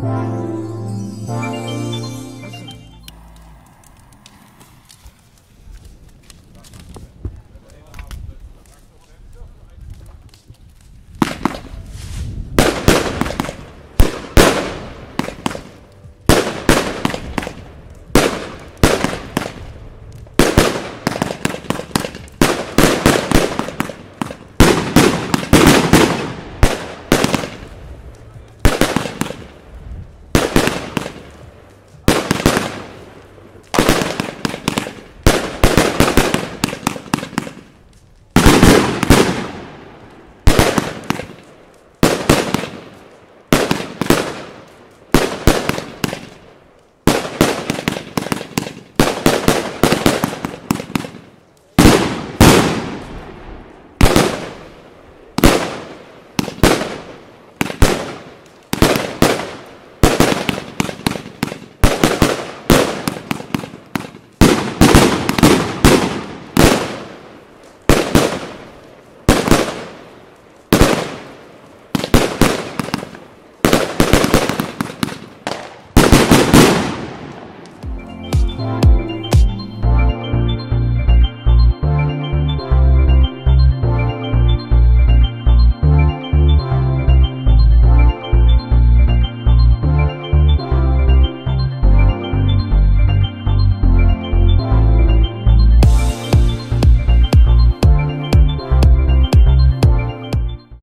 Wow.